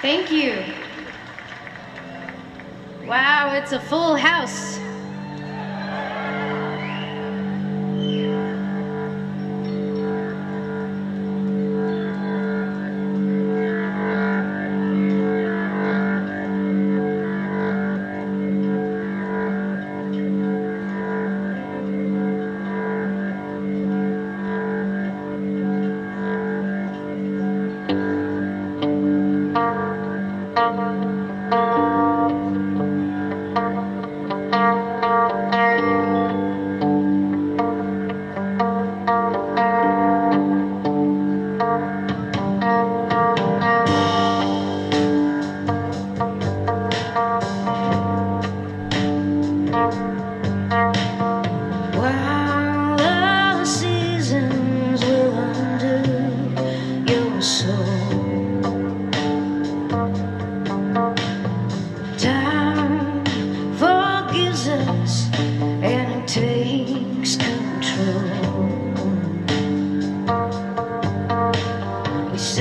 Thank you. Wow, it's a full house.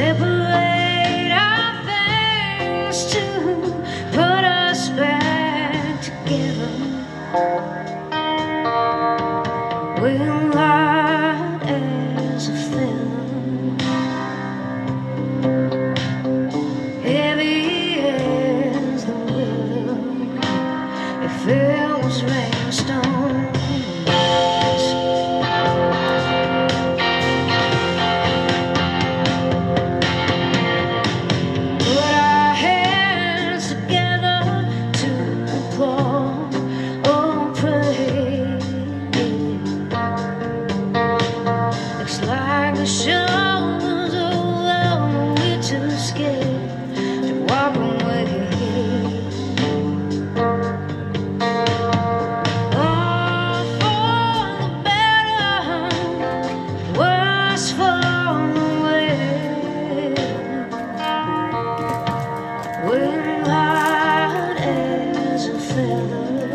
Separate our things